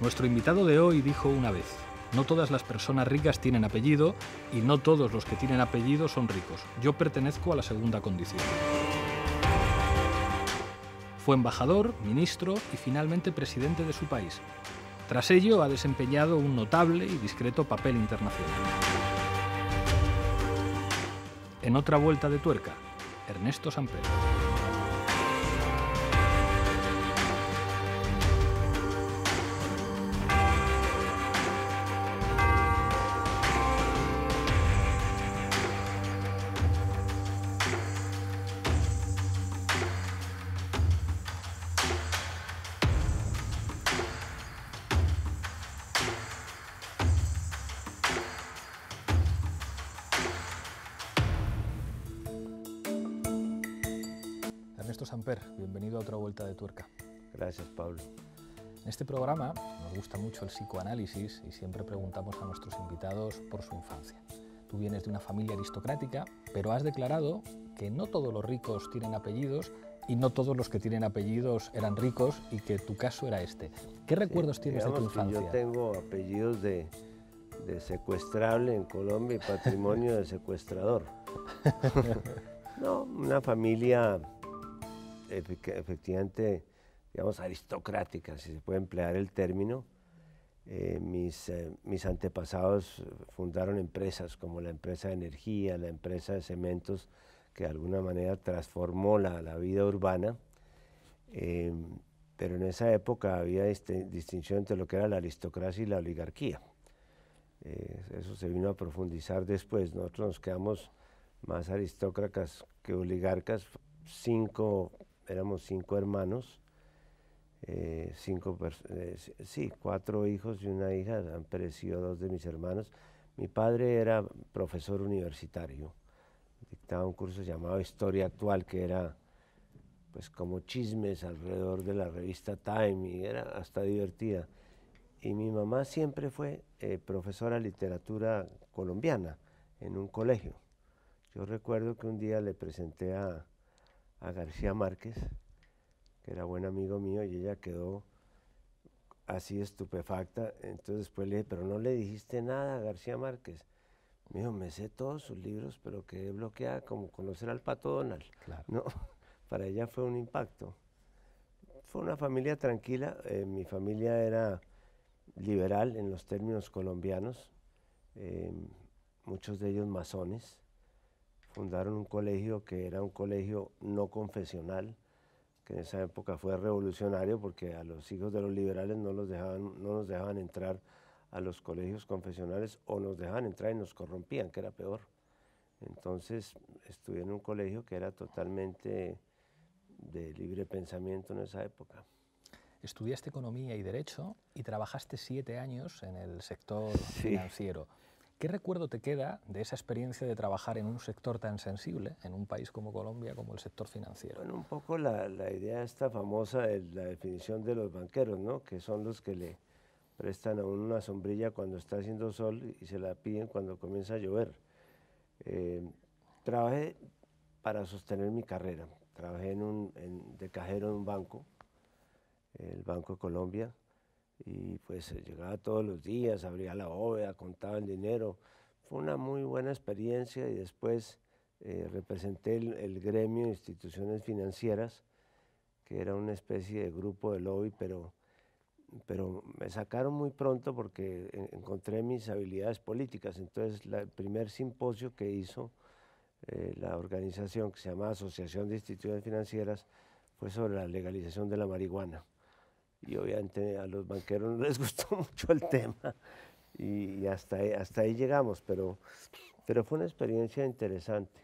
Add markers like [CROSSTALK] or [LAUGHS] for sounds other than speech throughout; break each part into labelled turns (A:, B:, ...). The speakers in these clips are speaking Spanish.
A: Nuestro invitado de hoy dijo una vez, no todas las personas ricas tienen apellido y no todos los que tienen apellido son ricos. Yo pertenezco a la segunda condición. Fue embajador, ministro y finalmente presidente de su país. Tras ello ha desempeñado un notable y discreto papel internacional. En otra vuelta de tuerca, Ernesto Samper. Este programa nos gusta mucho el psicoanálisis y siempre preguntamos a nuestros invitados por su infancia. Tú vienes de una familia aristocrática, pero has declarado que no todos los ricos tienen apellidos y no todos los que tienen apellidos eran ricos y que tu caso era este. ¿Qué recuerdos tienes de tu infancia?
B: Yo tengo apellidos de, de secuestrable en Colombia y patrimonio de secuestrador. [LAUGHS] no, una familia efe- efectivamente, digamos, aristocrática, si se puede emplear el término. Eh, mis, eh, mis antepasados fundaron empresas como la empresa de energía, la empresa de cementos, que de alguna manera transformó la, la vida urbana. Eh, pero en esa época había este- distinción entre lo que era la aristocracia y la oligarquía. Eso se vino a profundizar después. Nosotros nos quedamos más aristócratas que oligarcas. Cinco, éramos cinco hermanos, eh, cinco, eh, sí, cuatro hijos y una hija. Han perecido dos de mis hermanos. Mi padre era profesor universitario. Dictaba un curso llamado Historia Actual, que era pues como chismes alrededor de la revista Time y era hasta divertida. Y mi mamá siempre fue eh, profesora de literatura colombiana en un colegio. Yo recuerdo que un día le presenté a, a García Márquez, que era buen amigo mío, y ella quedó así estupefacta. Entonces después le dije, pero no le dijiste nada a García Márquez. Me dijo, me sé todos sus libros, pero quedé bloqueada como conocer al pato Donald.
A: Claro.
B: No, [LAUGHS] para ella fue un impacto. Fue una familia tranquila. eh, mi familia era liberal en los términos colombianos, eh, muchos de ellos masones. Fundaron un colegio que era un colegio no confesional, que en esa época fue revolucionario porque a los hijos de los liberales no, los dejaban, no nos dejaban entrar a los colegios confesionales o nos dejaban entrar y nos corrompían, que era peor. Entonces estudié en un colegio que era totalmente de libre pensamiento en esa época.
A: Estudiaste economía y derecho y trabajaste siete años en el sector
B: Sí.
A: financiero. ¿Qué recuerdo te queda de esa experiencia de trabajar en un sector tan sensible, en un país como Colombia, como el sector financiero?
B: Bueno, un poco la, la idea esta famosa de la definición de los banqueros, ¿no? Que son los que le prestan a uno una sombrilla cuando está haciendo sol y se la piden cuando comienza a llover. Eh, trabajé para sostener mi carrera. Trabajé en un, en- de cajero en un banco, el Banco de Colombia, y pues eh, llegaba todos los días, abría la bóveda, contaba el dinero. Fue una muy buena experiencia y después eh, representé el, gremio de instituciones financieras, que era una especie de grupo de lobby, pero, pero me sacaron muy pronto porque en- encontré mis habilidades políticas. Entonces, la- el primer simposio que hizo eh, la organización, que se llama Asociación de Instituciones Financieras, fue sobre la legalización de la marihuana. Y obviamente a los banqueros [LAUGHS] no les gustó mucho el tema y, y hasta, ahí, hasta ahí llegamos, pero, pero fue una experiencia interesante.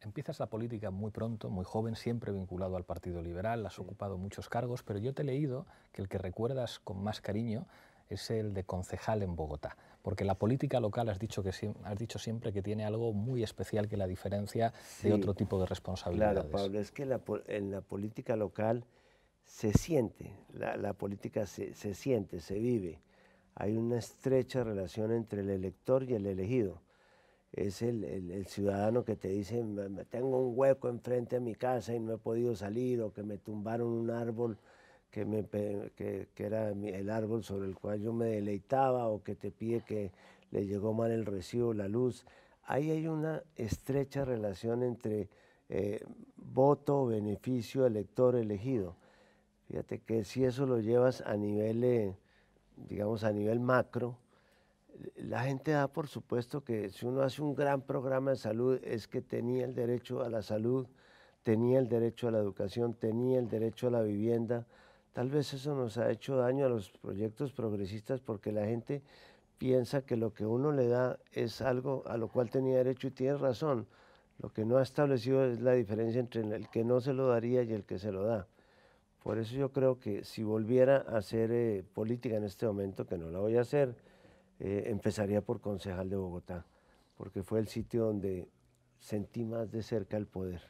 A: Empiezas la política muy pronto, muy joven, siempre vinculado al Partido Liberal, has ocupado muchos cargos, pero yo te he leído que el que recuerdas con más cariño es el de concejal en Bogotá, porque la política local has dicho, que, has dicho siempre que tiene algo muy especial que la diferencia
B: Sí,
A: de otro tipo de responsabilidades.
B: Claro, Pablo, es que la en la política local se siente, la, política se, se siente, se vive. Hay una estrecha relación entre el elector y el elegido. Es el, el- ciudadano que te dice, "Me- me tengo un hueco enfrente de mi casa y no he podido salir, o que me tumbaron un árbol que, me, que, era el árbol sobre el cual yo me deleitaba o que te pide que le llegó mal el recibo, la luz. Ahí hay una estrecha relación entre eh, voto, beneficio, elector, elegido. Fíjate que si eso lo llevas a nivel, eh, digamos, a nivel macro, la gente da por supuesto que si uno hace un gran programa de salud es que tenía el derecho a la salud, tenía el derecho a la educación, tenía el derecho a la vivienda, Tal vez eso nos ha hecho daño a los proyectos progresistas porque la gente piensa que lo que uno le da es algo a lo cual tenía derecho y tiene razón. Lo que no ha establecido es la diferencia entre el que no se lo daría y el que se lo da. Por eso yo creo que si volviera a hacer eh, política en este momento, que no la voy a hacer, eh, empezaría por concejal de Bogotá, porque fue el sitio donde sentí más de cerca el poder.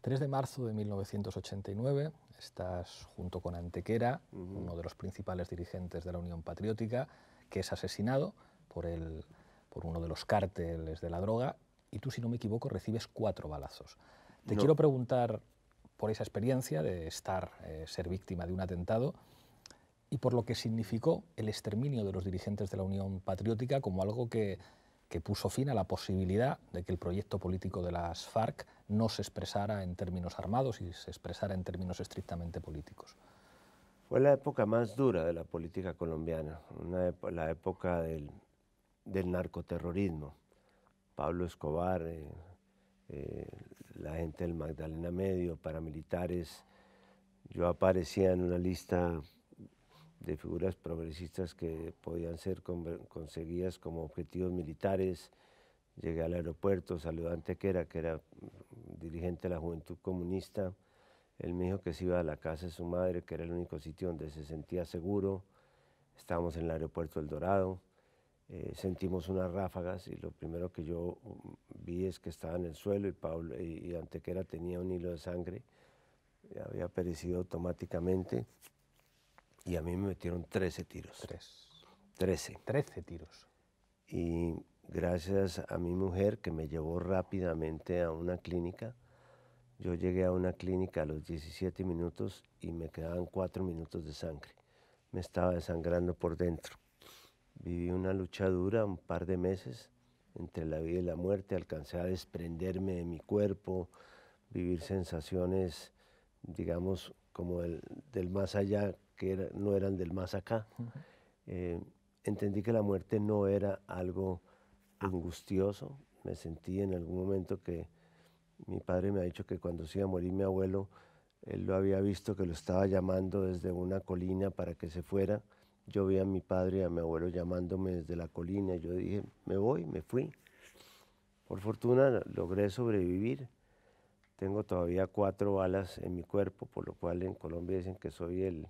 A: 3 de marzo de 1989, Estás junto con Antequera, uno de los principales dirigentes de la Unión Patriótica, que es asesinado por, el, por uno de los cárteles de la droga y tú, si no me equivoco, recibes cuatro balazos. Te quiero preguntar por esa experiencia de estar, eh, ser víctima de un atentado y por lo que significó el exterminio de los dirigentes de la Unión Patriótica como algo que que puso fin a la posibilidad de que el proyecto político de las FARC no se expresara en términos armados y se expresara en términos estrictamente políticos.
B: Fue la época más dura de la política colombiana, la época del, narcoterrorismo. Pablo Escobar, eh, eh, la gente del Magdalena Medio, paramilitares. Yo aparecía en una lista de figuras progresistas que podían ser conseguidas como objetivos militares. Llegué al aeropuerto, saludé a Antequera, que era dirigente de la Juventud Comunista. Él me dijo que se iba a la casa de su madre, que era el único sitio donde se sentía seguro. Estábamos en el aeropuerto El Dorado. Eh, sentimos unas ráfagas y lo primero que yo vi es que estaba en el suelo y, Pablo, y Antequera tenía un hilo de sangre. Había perecido automáticamente y a mí me metieron 13 tiros.
A: Tres.
B: 13.
A: 13 tiros.
B: Y gracias a mi mujer que me llevó rápidamente a una clínica, yo llegué a una clínica a los 17 minutos y me quedaban 4 minutos de sangre. Me estaba desangrando por dentro. Viví una lucha dura un par de meses entre la vida y la muerte, alcancé a desprenderme de mi cuerpo, vivir sensaciones, digamos, como del más allá que no eran del más acá. Eh, entendí que la muerte no era algo angustioso. Me sentí en algún momento que mi padre me ha dicho que cuando se iba a morir mi abuelo, él lo había visto que lo estaba llamando desde una colina para que se fuera. Yo vi a mi padre y a mi abuelo llamándome desde la colina. Yo dije, me voy, me fui. Por fortuna logré sobrevivir. Tengo todavía cuatro balas en mi cuerpo, por lo cual en Colombia dicen que soy el,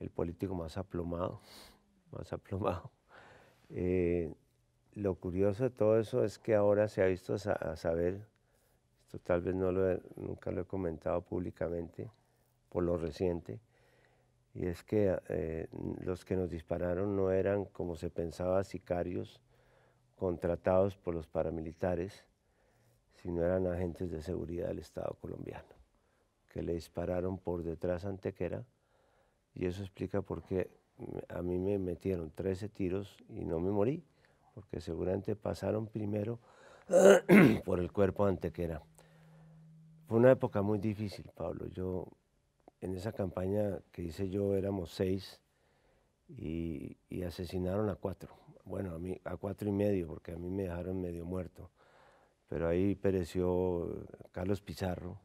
B: el político más aplomado, [LAUGHS] más aplomado. Eh, lo curioso de todo eso es que ahora se ha visto a, saber, esto tal vez no lo nunca lo he comentado públicamente por lo reciente, y es que eh, los que nos dispararon no eran, como se pensaba, sicarios contratados por los paramilitares, sino eran agentes de seguridad del Estado colombiano, que le dispararon por detrás a Antequera, y eso explica por qué a mí me metieron 13 tiros y no me morí, porque seguramente pasaron primero [CLEARS THROAT] por el cuerpo de Antequera. Fue una época muy difícil, Pablo. Yo, en esa campaña que hice yo, éramos seis y, asesinaron a cuatro. Bueno, a, mí, a cuatro y medio, porque a mí me dejaron medio muerto. Pero ahí pereció Carlos Pizarro,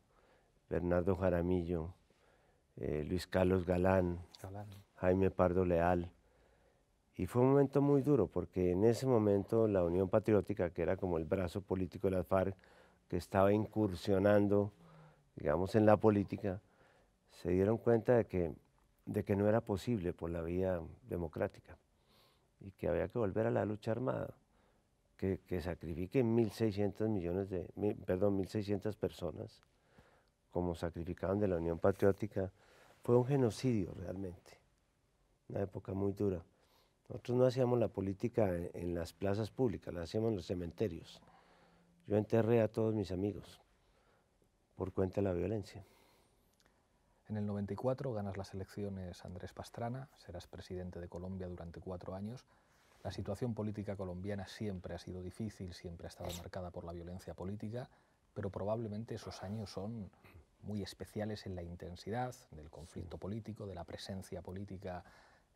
B: Bernardo Jaramillo, eh, Luis Carlos Galán, Jaime Pardo Leal. Y fue un momento muy duro porque en ese momento la Unión Patriótica, que era como el brazo político de la FARC, que estaba incursionando, digamos, en la política, se dieron cuenta de que, de que no era posible por la vía democrática y que había que volver a la lucha armada, que, que sacrifiquen 1.600 millones de, perdón, 1.600 personas, como sacrificaban de la Unión Patriótica fue un genocidio realmente, una época muy dura. Nosotros no hacíamos la política en, las plazas públicas, la hacíamos en los cementerios. Yo enterré a todos mis amigos por cuenta de la violencia.
A: En el 94 ganas las elecciones Andrés Pastrana, serás presidente de Colombia durante cuatro años. La situación política colombiana siempre ha sido difícil, siempre ha estado marcada por la violencia política, pero probablemente esos años son muy especiales en la intensidad del conflicto político, de la presencia política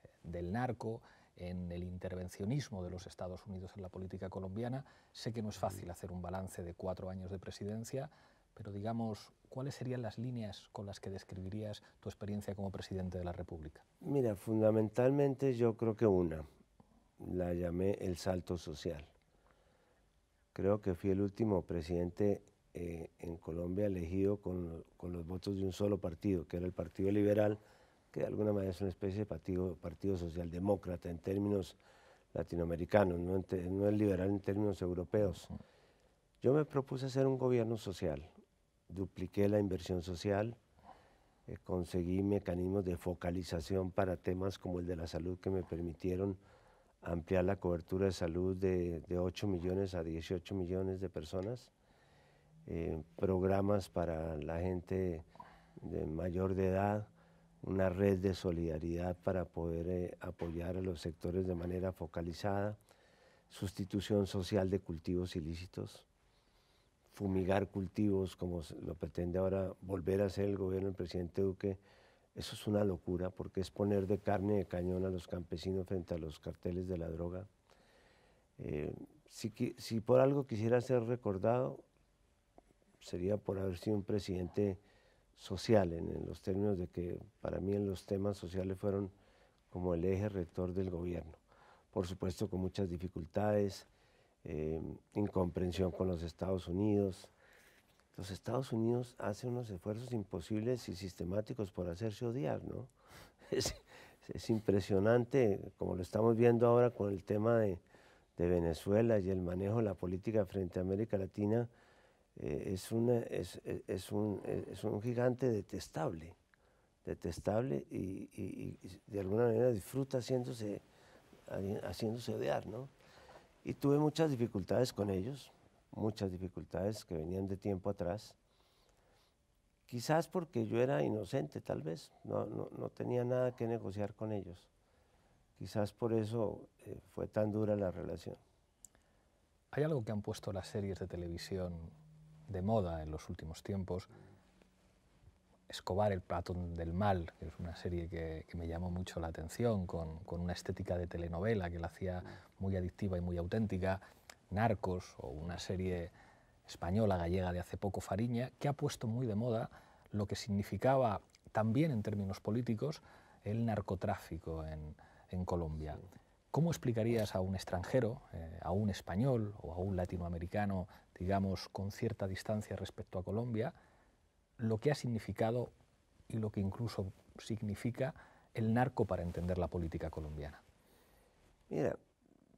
A: eh, del narco, en el intervencionismo de los Estados Unidos en la política colombiana. Sé que no es fácil hacer un balance de cuatro años de presidencia, pero digamos, ¿cuáles serían las líneas con las que describirías tu experiencia como presidente de la República?
B: Mira, fundamentalmente yo creo que una, la llamé el salto social. Creo que fui el último presidente eh, en Colombia elegido con, con, los votos de un solo partido, que era el Partido Liberal, que de alguna manera es una especie de partido, partido socialdemócrata en términos latinoamericanos, no, no es liberal en términos europeos. Yo me propuse hacer un gobierno social, dupliqué la inversión social, eh, conseguí mecanismos de focalización para temas como el de la salud que me permitieron ampliar la cobertura de salud de, de 8 millones a 18 millones de personas. Eh, programas para la gente de mayor de edad, una red de solidaridad para poder eh, apoyar a los sectores de manera focalizada, sustitución social de cultivos ilícitos, fumigar cultivos como lo pretende ahora volver a hacer el gobierno del presidente Duque, eso es una locura porque es poner de carne de cañón a los campesinos frente a los carteles de la droga. Eh, si, si por algo quisiera ser recordado, sería por haber sido un presidente social, en, los términos de que para mí en los temas sociales fueron como el eje rector del gobierno. Por supuesto con muchas dificultades, eh, incomprensión con los Estados Unidos. Los Estados Unidos hacen unos esfuerzos imposibles y sistemáticos por hacerse odiar, ¿no? [LAUGHS] Es, es impresionante, como lo estamos viendo ahora con el tema de, Venezuela y el manejo de la política frente a América Latina, eh, es, un, es, un, gigante detestable, detestable y, y, de alguna manera disfruta haciéndose, haciéndose odiar, ¿no? Y tuve muchas dificultades con ellos, muchas dificultades que venían de tiempo atrás, quizás porque yo era inocente tal vez, no, no, no tenía nada que negociar con ellos, quizás por eso eh, fue tan dura la relación.
A: ¿Hay algo que han puesto las series de televisión de moda en los últimos tiempos. Escobar, el platón del mal, que es una serie que, me llamó mucho la atención, con, una estética de telenovela que la hacía muy adictiva y muy auténtica. Narcos, o una serie española, gallega de hace poco, Fariña, que ha puesto muy de moda lo que significaba también en términos políticos el narcotráfico en, Colombia. ¿Cómo explicarías a un extranjero, eh, a un español o a un latinoamericano digamos, con cierta distancia respecto a Colombia, lo que ha significado y lo que incluso significa el narco para entender la política colombiana.
B: Mira,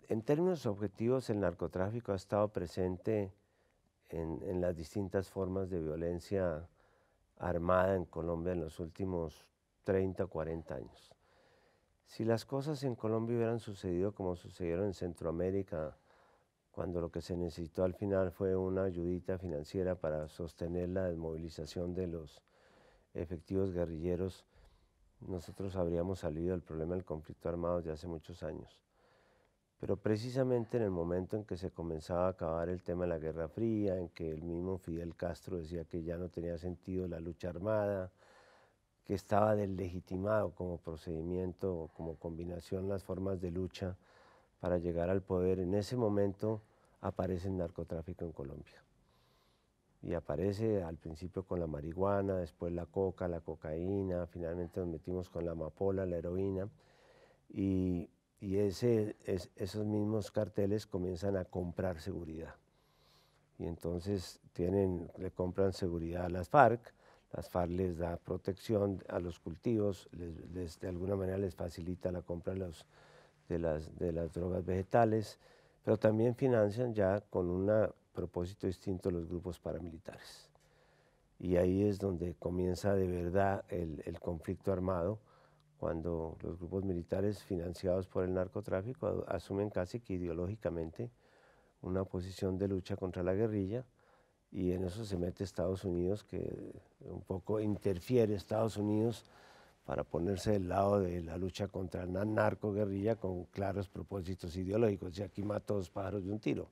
B: en términos objetivos, el narcotráfico ha estado presente en, en, las distintas formas de violencia armada en Colombia en los últimos 30 o 40 años. Si las cosas en Colombia hubieran sucedido como sucedieron en Centroamérica cuando lo que se necesitó al final fue una ayudita financiera para sostener la desmovilización de los efectivos guerrilleros, nosotros habríamos salido del problema del conflicto armado de hace muchos años. Pero precisamente en el momento en que se comenzaba a acabar el tema de la Guerra Fría, en que el mismo Fidel Castro decía que ya no tenía sentido la lucha armada, que estaba deslegitimado como procedimiento, como combinación las formas de lucha, para llegar al poder, en ese momento aparece el narcotráfico en Colombia. Y aparece al principio con la marihuana, después la coca, la cocaína, finalmente nos metimos con la amapola, la heroína, y, ese, esos mismos carteles comienzan a comprar seguridad. Y entonces tienen, le compran seguridad a las FARC, las FARC les da protección a los cultivos, les, de alguna manera les facilita la compra de los de las, de las drogas vegetales, pero también financian ya con un propósito distinto los grupos paramilitares. Y ahí es donde comienza de verdad el, el conflicto armado, cuando los grupos militares financiados por el narcotráfico asumen casi que ideológicamente una posición de lucha contra la guerrilla y en eso se mete Estados Unidos, que un poco interfiere Estados Unidos para ponerse del lado de la lucha contra la narcoguerrilla con claros propósitos ideológicos. Y aquí mato dos pájaros de un tiro.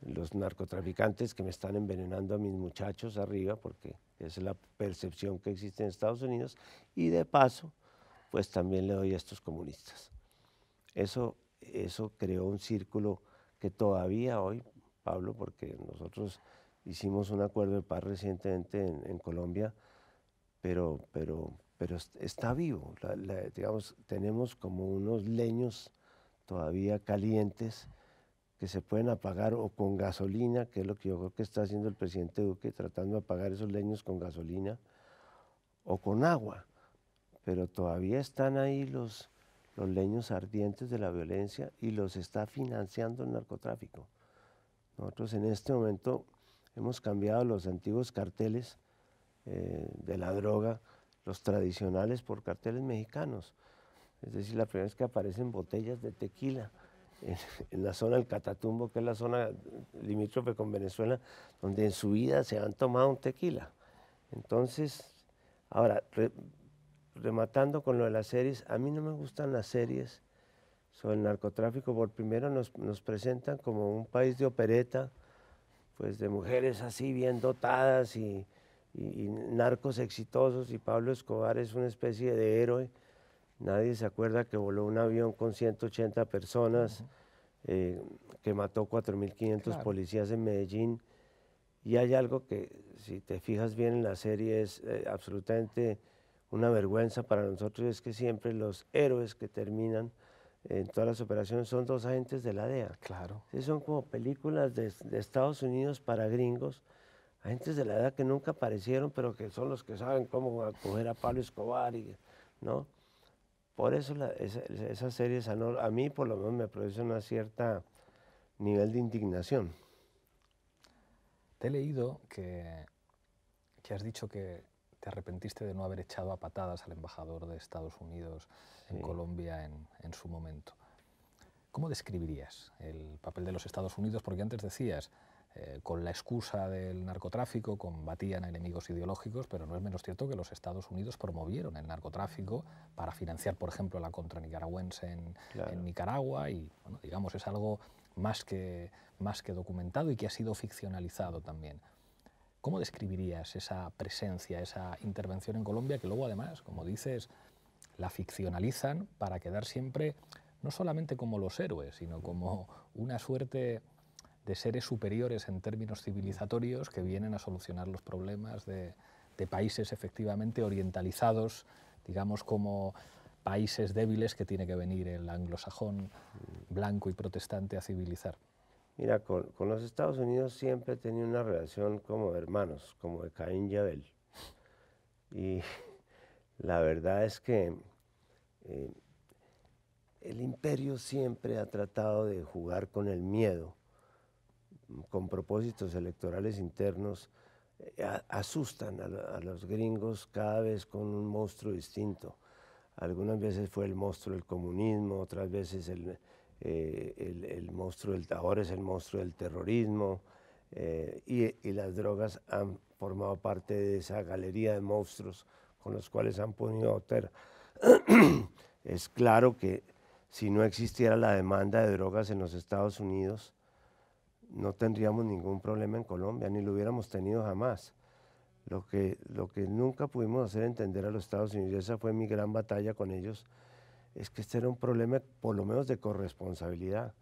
B: Los narcotraficantes que me están envenenando a mis muchachos arriba, porque esa es la percepción que existe en Estados Unidos, y de paso, pues también le doy a estos comunistas. Eso, eso creó un círculo que todavía hoy, Pablo, porque nosotros hicimos un acuerdo de paz recientemente en, Colombia, pero, pero, pero está vivo. digamos, tenemos como unos leños todavía calientes que se pueden apagar o con gasolina, que es lo que yo creo que está haciendo el presidente Duque, tratando de apagar esos leños con gasolina, o con agua. Pero todavía están ahí los, los leños ardientes de la violencia y los está financiando el narcotráfico. Nosotros en este momento hemos cambiado los antiguos carteles eh, de la droga, los tradicionales, por carteles mexicanos. Es decir, la primera vez que aparecen botellas de tequila en, la zona del Catatumbo, que es la zona limítrofe con Venezuela, donde en su vida se han tomado un tequila. Entonces, ahora, rematando con lo de las series, a mí no me gustan las series sobre narcotráfico, por primero nos, nos presentan como un país de opereta, pues de mujeres así bien dotadas y, narcos exitosos y Pablo Escobar es una especie de héroe. Nadie se acuerda que voló un avión con 180 personas, eh, que mató 4.500 policías en Medellín. Y hay algo que, si te fijas bien en la serie, es eh, absolutamente una vergüenza para nosotros, es que siempre los héroes que terminan en todas las operaciones son dos agentes de la DEA.
A: Claro.
B: Sí, son como películas de, Estados Unidos para gringos, agentes de la DEA que nunca aparecieron, pero que son los que saben cómo acoger a Pablo Escobar, y, ¿no? Por eso esas series a, a mí por lo menos me producen una cierta nivel de indignación.
A: Te he leído que, que has dicho que te arrepentiste de no haber echado a patadas al embajador de Estados Unidos en Colombia en, su momento. ¿Cómo describirías el papel de los Estados Unidos? Porque antes decías, eh, con la excusa del narcotráfico combatían a enemigos ideológicos, pero no es menos cierto que los Estados Unidos promovieron el narcotráfico para financiar, por ejemplo, la contra nicaragüense en, en Nicaragua y, bueno, digamos, es algo más que, más que documentado y que ha sido ficcionalizado también. ¿Cómo describirías esa presencia, esa intervención en Colombia que luego además, como dices, la ficcionalizan para quedar siempre no solamente como los héroes, sino como una suerte de seres superiores en términos civilizatorios que vienen a solucionar los problemas de, países efectivamente orientalizados, digamos como países débiles que tiene que venir el anglosajón blanco y protestante a civilizar.
B: Mira, con, los Estados Unidos siempre he tenido una relación como de hermanos, como de Caín y Abel. Y [LAUGHS] la verdad es que eh, el imperio siempre ha tratado de jugar con el miedo, con propósitos electorales internos, eh, asustan a, los gringos cada vez con un monstruo distinto. Algunas veces fue el monstruo del comunismo, otras veces el, eh, monstruo del, ahora es el monstruo del terrorismo eh, y, las drogas han formado parte de esa galería de monstruos con los cuales han podido operar. [CLEARS THROAT] es claro que si no existiera la demanda de drogas en los Estados Unidos, no tendríamos ningún problema en Colombia, ni lo hubiéramos tenido jamás. Lo que, lo que nunca pudimos hacer entender a los Estados Unidos, y esa fue mi gran batalla con ellos, es que este era un problema por lo menos de corresponsabilidad.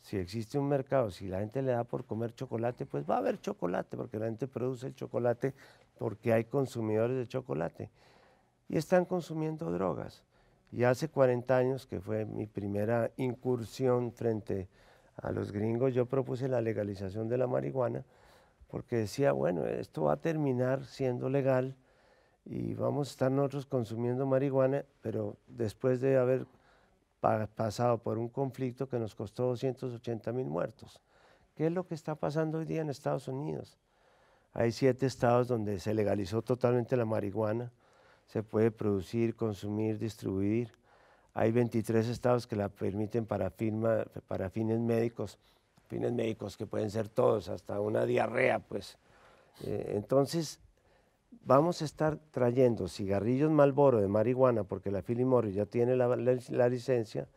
B: Si existe un mercado, si la gente le da por comer chocolate, pues va a haber chocolate, porque la gente produce el chocolate porque hay consumidores de chocolate. Y están consumiendo drogas. Y hace 40 años, que fue mi primera incursión frente los gringos, yo propuse la legalización de la marihuana, porque decía, bueno, esto va a terminar siendo legal y vamos a estar nosotros consumiendo marihuana, pero después de haber pasado por un conflicto que nos costó 280 mil muertos. ¿Qué es lo que está pasando hoy día en Estados Unidos? Hay siete estados donde se legalizó totalmente la marihuana, se puede producir, consumir, distribuir. Hay 23 estados que la permiten para, firma, para fines médicos, fines médicos que pueden ser todos, hasta una diarrea, pues Eh, entonces, vamos a estar trayendo cigarrillos Malboro de marihuana porque la Philip Morris ya tiene la, licencia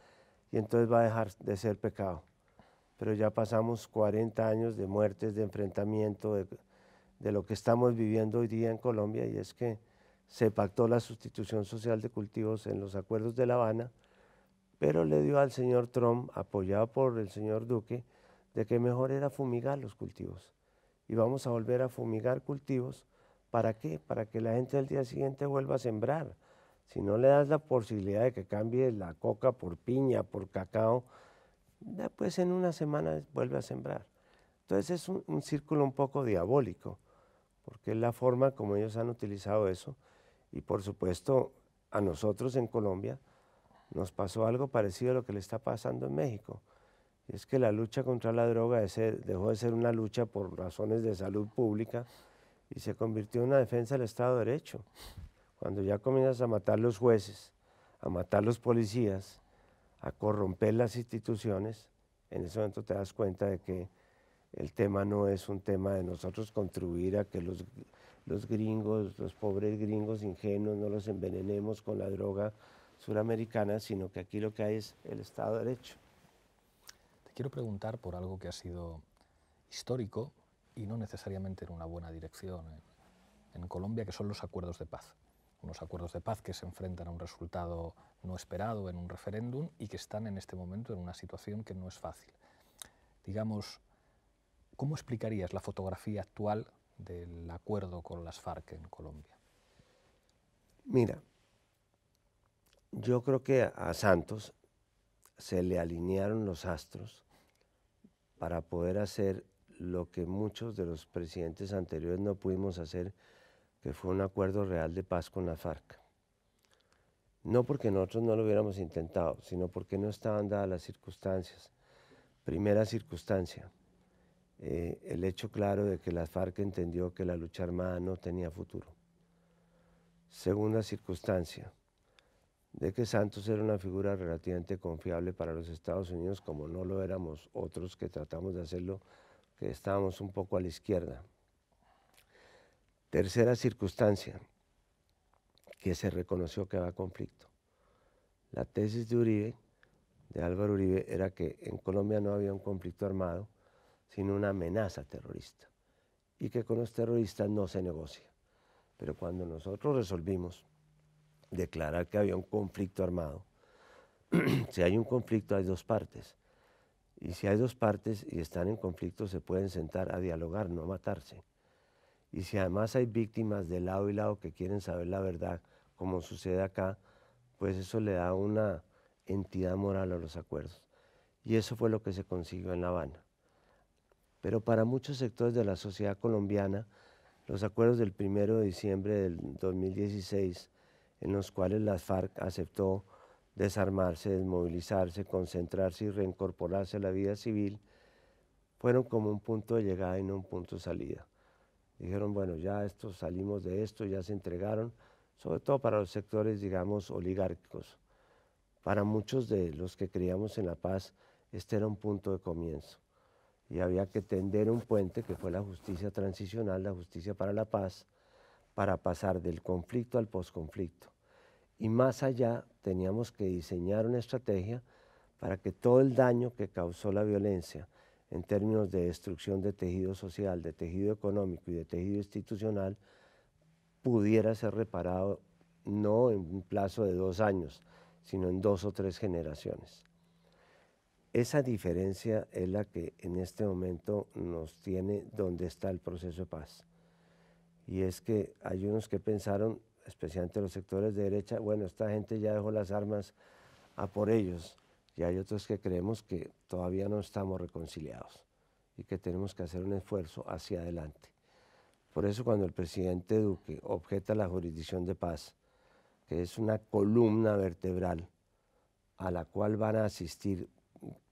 B: y entonces va a dejar de ser pecado. Pero ya pasamos 40 años de muertes, de enfrentamiento, de, de lo que estamos viviendo hoy día en Colombia y es que se pactó la sustitución social de cultivos en los acuerdos de La Habana, pero le dio al señor Trump, apoyado por el señor Duque, de que mejor era fumigar los cultivos. Y vamos a volver a fumigar cultivos ¿Para qué? Para que la gente al día siguiente vuelva a sembrar. Si no le das la posibilidad de que cambie la coca por piña, por cacao, después en una semana vuelve a sembrar. Entonces es un, círculo un poco diabólico, porque es la forma como ellos han utilizado eso. Y por supuesto, a nosotros en Colombia nos pasó algo parecido a lo que le está pasando en México. Y es que la lucha contra la droga dejó de ser una lucha por razones de salud pública y se convirtió en una defensa del Estado de Derecho. Cuando ya comienzas a matar los jueces, a matar los policías, a corromper las instituciones, en ese momento te das cuenta de que el tema no es un tema de nosotros contribuir a que los, los gringos, los pobres gringos ingenuos, no los envenenemos con la droga suramericana, sino que aquí lo que hay es el Estado de Derecho.
A: Te quiero preguntar por algo que ha sido histórico y no necesariamente en una buena dirección en, Colombia, que son los acuerdos de paz. Unos acuerdos de paz que se enfrentan a un resultado no esperado en un referéndum y que están en este momento en una situación que no es fácil. Digamos, ¿cómo explicarías la fotografía actual del acuerdo con las FARC en Colombia?
B: Mira, yo creo que a Santos se le alinearon los astros para poder hacer lo que muchos de los presidentes anteriores no pudimos hacer, que fue un acuerdo real de paz con la FARC. No porque nosotros no lo hubiéramos intentado, sino porque no estaban dadas las circunstancias. Primera circunstancia, eh, el hecho claro de que la FARC entendió que la lucha armada no tenía futuro. Segunda circunstancia, de que Santos era una figura relativamente confiable para los Estados Unidos, como no lo éramos otros que tratamos de hacerlo que estábamos un poco a la izquierda. Tercera circunstancia, que se reconoció que había conflicto. La tesis de Uribe, de Álvaro Uribe, era que en Colombia no había un conflicto armado, sino una amenaza terrorista, y que con los terroristas no se negocia. Pero cuando nosotros resolvimos declarar que había un conflicto armado, [CLEARS THROAT] si hay un conflicto hay dos partes, y si hay dos partes y están en conflicto, se pueden sentar a dialogar, no a matarse. Y si además hay víctimas de lado y lado que quieren saber la verdad, como sucede acá, pues eso le da una entidad moral a los acuerdos. Y eso fue lo que se consiguió en La Habana. Pero para muchos sectores de la sociedad colombiana, los acuerdos del 1 de diciembre del 2016, en los cuales las FARC aceptó desarmarse, desmovilizarse, concentrarse y reincorporarse a la vida civil, fueron como un punto de llegada y no un punto de salida. Dijeron, bueno, ya esto, salimos de esto, ya se entregaron, sobre todo para los sectores, digamos, oligárquicos. Para muchos de los que creíamos en la paz, este era un punto de comienzo. Y había que tender un puente, que fue la justicia transicional, la justicia para la paz, para pasar del conflicto al posconflicto. Y más allá, teníamos que diseñar una estrategia para que todo el daño que causó la violencia en términos de destrucción de tejido social, de tejido económico y de tejido institucional pudiera ser reparado no en un plazo de dos años, sino en dos o tres generaciones. Esa diferencia es la que en este momento nos tiene donde está el proceso de paz. Y es que hay unos que pensaron especialmente los sectores de derecha, bueno, esta gente ya dejó las armas a por ellos. Y hay otros que creemos que todavía no estamos reconciliados y que tenemos que hacer un esfuerzo hacia adelante. Por eso cuando el presidente Duque objeta la jurisdicción de paz, que es una columna vertebral a la cual van a asistir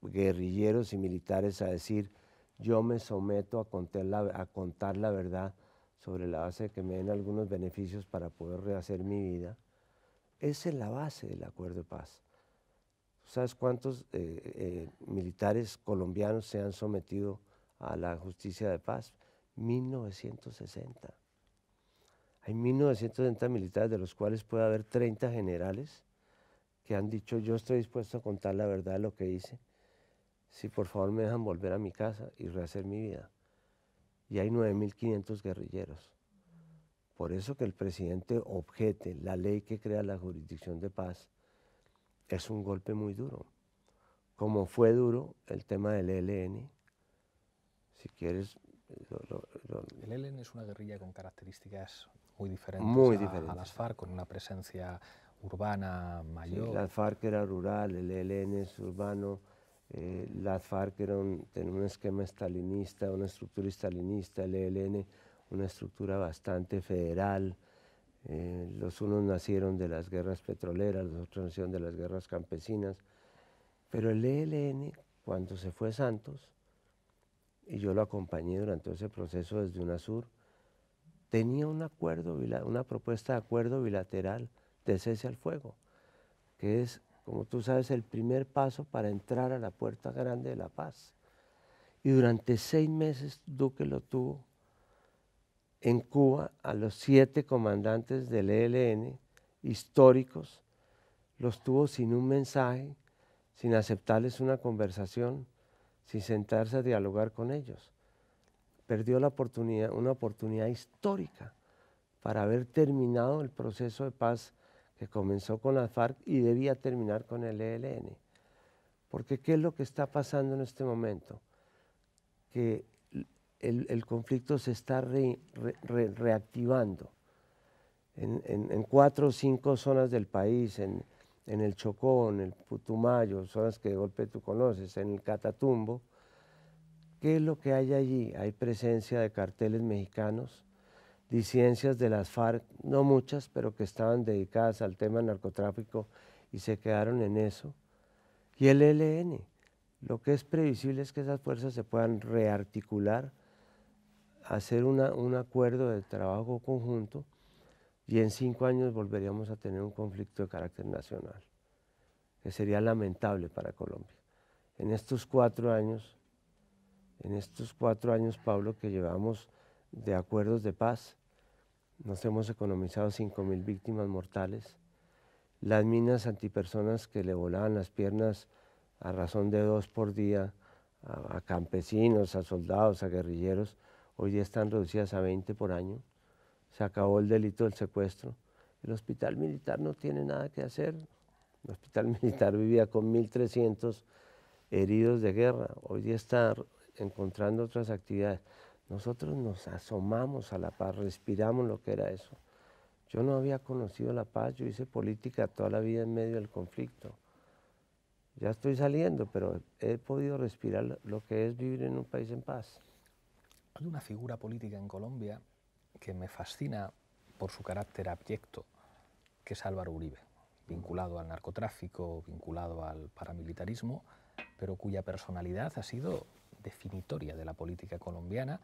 B: guerrilleros y militares a decir, yo me someto a contar la, a contar la verdad sobre la base de que me den algunos beneficios para poder rehacer mi vida, esa es la base del acuerdo de paz. ¿Sabes cuántos eh, eh, militares colombianos se han sometido a la justicia de paz? 1960. Hay 1960 militares, de los cuales puede haber 30 generales que han dicho yo estoy dispuesto a contar la verdad de lo que hice, si por favor me dejan volver a mi casa y rehacer mi vida. Y hay 9.500 guerrilleros. Por eso que el presidente objete la ley que crea la jurisdicción de paz es un golpe muy duro. Como fue duro el tema del ELN, si quieres...
A: el ELN es una guerrilla con características muy diferentes, a, las FARC, con una presencia urbana mayor.
B: Sí, las FARC era rural, el ELN es urbano, eh, las FARC eran, tenían un esquema estalinista, una estructura estalinista, el ELN una estructura bastante federal. Eh, los unos nacieron de las guerras petroleras, los otros nacieron de las guerras campesinas. Pero el ELN, cuando se fue Santos, y yo lo acompañé durante ese proceso desde UNASUR, tenía un acuerdo, una propuesta de acuerdo bilateral de cese al fuego, que es, como tú sabes, el primer paso para entrar a la puerta grande de la paz. Y durante seis meses Duque lo tuvo en Cuba a los siete comandantes del ELN históricos, los tuvo sin un mensaje, sin aceptarles una conversación, sin sentarse a dialogar con ellos. Perdió la oportunidad, una oportunidad histórica para haber terminado el proceso de paz que comenzó con la FARC y debía terminar con el ELN. Porque ¿qué es lo que está pasando en este momento? Que el, conflicto se está reactivando. En, cuatro o cinco zonas del país, en, el Chocó, en el Putumayo, zonas que de golpe tú conoces, en el Catatumbo, ¿qué es lo que hay allí? Hay presencia de carteles mexicanos, disidencias de las FARC, no muchas, pero que estaban dedicadas al tema narcotráfico y se quedaron en eso. Y el ELN, lo que es previsible es que esas fuerzas se puedan rearticular hacer un acuerdo de trabajo conjunto y en cinco años volveríamos a tener un conflicto de carácter nacional, que sería lamentable para Colombia. En estos cuatro años, en estos cuatro años, Pablo, que llevamos de acuerdos de paz, nos hemos economizado cinco mil víctimas mortales. Las minas antipersonas que le volaban las piernas a razón de dos por día a campesinos, a soldados, a guerrilleros, hoy día están reducidas a 20 por año. Se acabó el delito del secuestro. El hospital militar no tiene nada que hacer. El hospital [LAUGHS] militar vivía con 1.300 heridos de guerra. Hoy día está encontrando otras actividades. Nosotros nos asomamos a la paz, respiramos lo que era eso. Yo no había conocido la paz, yo hice política toda la vida en medio del conflicto. Ya estoy saliendo, pero he podido respirar lo que es vivir en un país en paz.
A: Hay una figura política en Colombia que me fascina por su carácter abyecto, que es Álvaro Uribe, vinculado al narcotráfico, vinculado al paramilitarismo, pero cuya personalidad ha sido definitoria de la política colombiana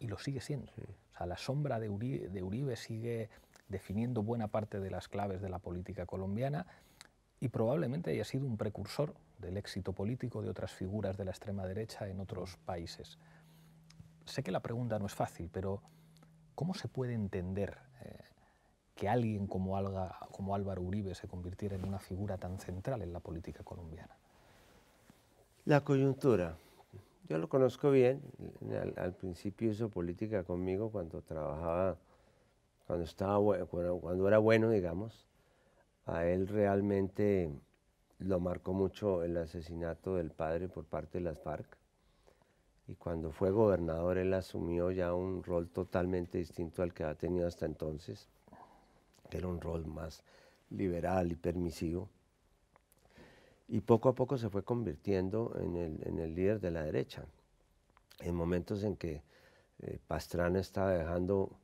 A: y lo sigue siendo. O sea, la sombra de Uribe, de Uribe sigue definiendo buena parte de las claves de la política colombiana y probablemente haya sido un precursor del éxito político de otras figuras de la extrema derecha en otros países. Sé que la pregunta no es fácil, pero ¿cómo se puede entender eh, que alguien como, como Álvaro Uribe se convirtiera en una figura tan central en la política colombiana?
B: La coyuntura. Yo lo conozco bien. Al, principio hizo política conmigo cuando trabajaba, cuando, estaba, cuando era bueno, digamos. A él realmente lo marcó mucho el asesinato del padre por parte de las FARC y cuando fue gobernador él asumió ya un rol totalmente distinto al que ha tenido hasta entonces, que era un rol más liberal y permisivo. Y poco a poco se fue convirtiendo en el, líder de la derecha. En momentos en que eh, Pastrana estaba dejando,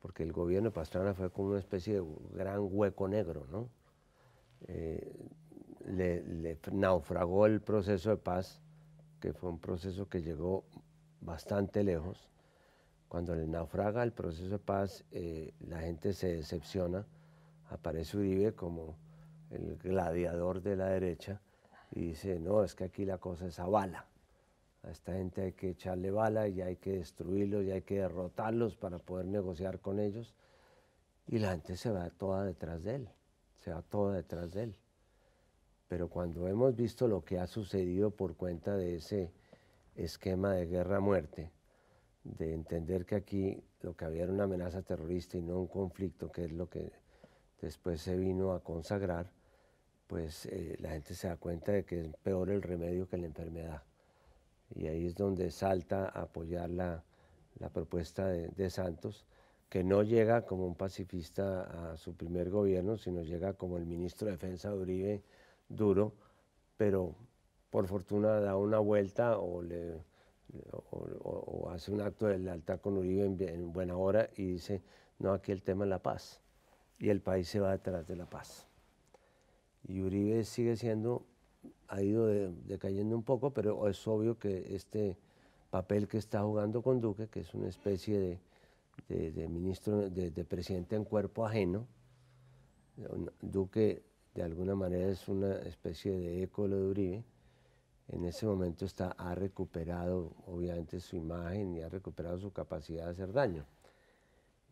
B: porque el gobierno de Pastrana fue como una especie de gran hueco negro, ¿no? Eh, le naufragó el proceso de paz que fue un proceso que llegó bastante lejos. Cuando le naufraga el proceso de paz, eh, la gente se decepciona, aparece Uribe como el gladiador de la derecha y dice, no, es que aquí la cosa es a bala, A esta gente hay que echarle bala y hay que destruirlos y hay que derrotarlos para poder negociar con ellos. Y la gente se va toda detrás de él, se va toda detrás de él. Pero cuando hemos visto lo que ha sucedido por cuenta de ese esquema de guerra-muerte, de entender que aquí lo que había era una amenaza terrorista y no un conflicto, que es lo que después se vino a consagrar, pues eh, la gente se da cuenta de que es peor el remedio que la enfermedad. Y ahí es donde salta a apoyar la, propuesta de, Santos, que no llega como un pacifista a su primer gobierno, sino llega como el ministro de Defensa de Uribe duro, pero por fortuna da una vuelta o, hace un acto de lealtad con Uribe en, buena hora y dice, no, aquí el tema es la paz. Y el país se va detrás de la paz. Y Uribe sigue siendo, ha ido decayendo un poco, pero es obvio que este papel que está jugando con Duque, que es una especie de, de ministro, de, presidente en cuerpo ajeno, Duque de alguna manera es una especie de eco de Uribe, en ese momento está, ha recuperado obviamente su imagen y ha recuperado su capacidad de hacer daño.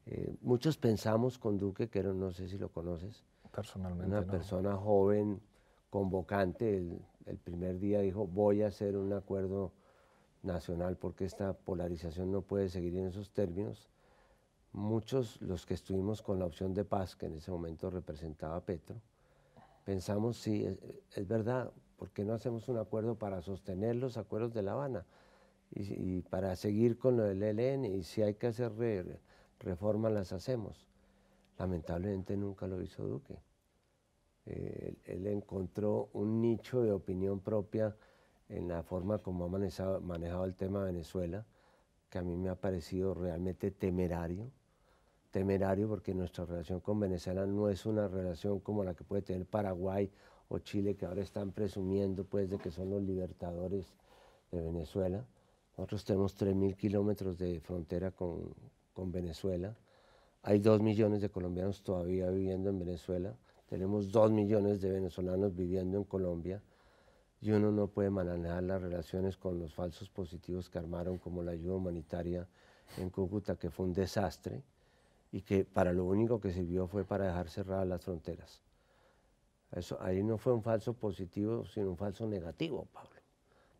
B: Eh, muchos pensamos con Duque, que era, no sé si lo conoces,
A: personalmente.
B: Una persona joven, convocante, el, el, primer día dijo voy a hacer un acuerdo nacional porque esta polarización no puede seguir en esos términos. Muchos, los que estuvimos con la opción de paz, que en ese momento representaba Petro, pensamos, sí, es, verdad, ¿por qué no hacemos un acuerdo para sostener los acuerdos de La Habana y, para seguir con lo del ELN? Y si hay que hacer reformas, las hacemos. Lamentablemente nunca lo hizo Duque. Eh, él, encontró un nicho de opinión propia en la forma como ha manejado, el tema de Venezuela, que a mí me ha parecido realmente temerario temerario porque nuestra relación con Venezuela no es una relación como la que puede tener Paraguay o Chile, que ahora están presumiendo pues de que son los libertadores de Venezuela. Nosotros tenemos 3.000 kilómetros de frontera con Venezuela. Hay 2 millones de colombianos todavía viviendo en Venezuela. Tenemos 2 millones de venezolanos viviendo en Colombia. Y uno no puede manejar las relaciones con los falsos positivos que armaron, como la ayuda humanitaria en Cúcuta, que fue un desastre y que para lo único que sirvió fue para dejar cerradas las fronteras. Eso, ahí no fue un falso positivo, sino un falso negativo, Pablo,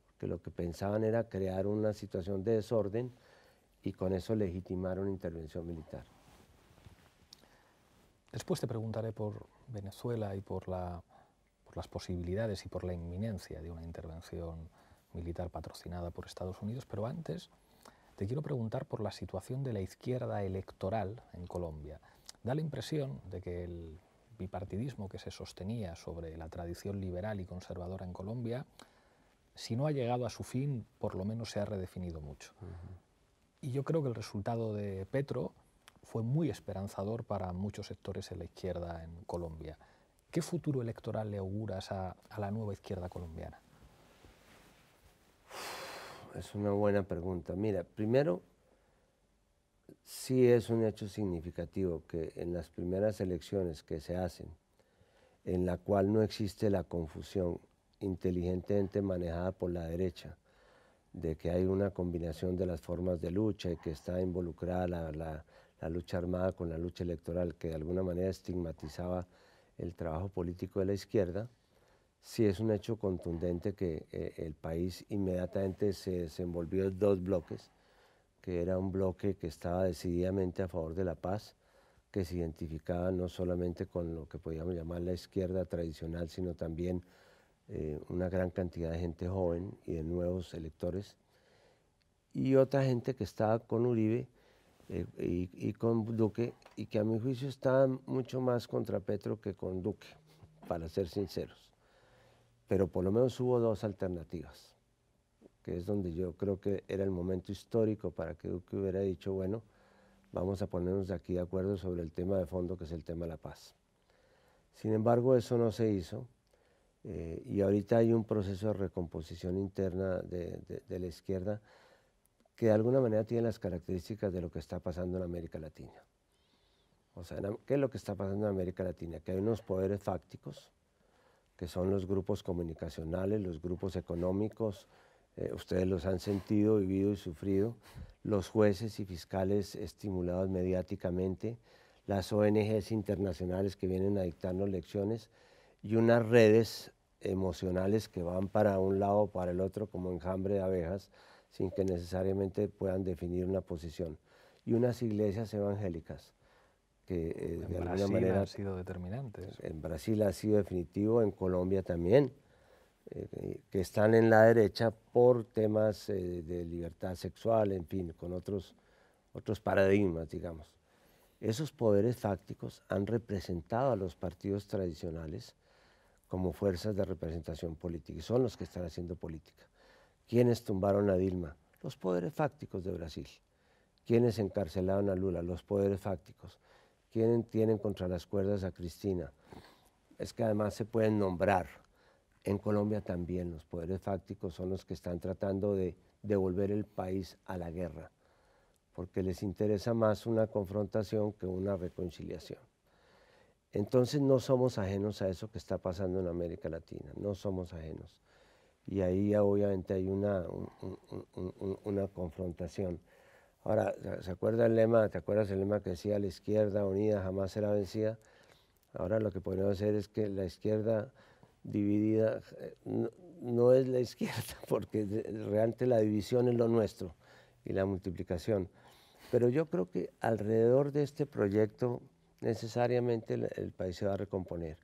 B: porque lo que pensaban era crear una situación de desorden y con eso legitimar una intervención militar.
A: Después te preguntaré por Venezuela y por, la, por las posibilidades y por la inminencia de una intervención militar patrocinada por Estados Unidos, pero antes te quiero preguntar por la situación de la izquierda electoral en Colombia. Da la impresión de que el bipartidismo que se sostenía sobre la tradición liberal y conservadora en Colombia, si no ha llegado a su fin, por lo menos se ha redefinido mucho. Y yo creo que el resultado de Petro fue muy esperanzador para muchos sectores en la izquierda en Colombia. ¿Qué futuro electoral le auguras a la nueva izquierda colombiana?
B: es una buena pregunta. Mira, primero, sí es un hecho significativo que en las primeras elecciones que se hacen, en la cual no existe la confusión inteligentemente manejada por la derecha, de que hay una combinación de las formas de lucha y que está involucrada la, la lucha armada con la lucha electoral, que de alguna manera estigmatizaba el trabajo político de la izquierda, sí es un hecho contundente que eh, el país inmediatamente se desenvolvió en dos bloques, que era un bloque que estaba decididamente a favor de la paz, que se identificaba no solamente con lo que podíamos llamar la izquierda tradicional, sino también eh, una gran cantidad de gente joven y de nuevos electores, y otra gente que estaba con Uribe eh, y, y, con Duque, y que a mi juicio estaba mucho más contra Petro que con Duque, para ser sinceros pero por lo menos hubo dos alternativas, que es donde yo creo que era el momento histórico para que Duque hubiera dicho, bueno, vamos a ponernos de aquí de acuerdo sobre el tema de fondo, que es el tema de la paz. Sin embargo, eso no se hizo, eh, y ahorita hay un proceso de recomposición interna de, la izquierda que de alguna manera tiene las características de lo que está pasando en América Latina. O sea, ¿qué es lo que está pasando en América Latina? Que hay unos poderes fácticos, que son los grupos comunicacionales, los grupos económicos, eh, ustedes los han sentido, vivido y sufrido, los jueces y fiscales estimulados mediáticamente, las ONGs internacionales que vienen a dictarnos lecciones y unas redes emocionales que van para un lado o para el otro como enjambre de abejas sin que necesariamente puedan definir una posición. Y unas iglesias evangélicas que
A: eh, de alguna manera han sido determinantes.
B: En Brasil ha sido definitivo, en Colombia también, eh, que están en la derecha por temas eh, de libertad sexual, en fin, con otros, otros paradigmas, digamos. Esos poderes fácticos han representado a los partidos tradicionales como fuerzas de representación política y son los que están haciendo política. ¿Quiénes tumbaron a Dilma? Los poderes fácticos de Brasil. ¿Quiénes encarcelaron a Lula? Los poderes fácticos. ¿Quiénes tienen contra las cuerdas a Cristina? Es que además se pueden nombrar. En Colombia también los poderes fácticos son los que están tratando de devolver el país a la guerra, porque les interesa más una confrontación que una reconciliación. Entonces no somos ajenos a eso que está pasando en América Latina, no somos ajenos. Y ahí obviamente hay una, una confrontación. Ahora, ¿se acuerda el lema, te acuerdas el lema que decía la izquierda unida jamás será vencida? Ahora lo que podemos hacer es que la izquierda dividida eh, no, no es la [LAUGHS] izquierda, porque realmente la división es lo nuestro y la multiplicación. Pero yo creo que alrededor de este proyecto necesariamente el, país se va a recomponer.